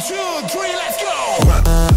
two, three, let's go! Run.